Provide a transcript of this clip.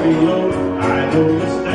I know it's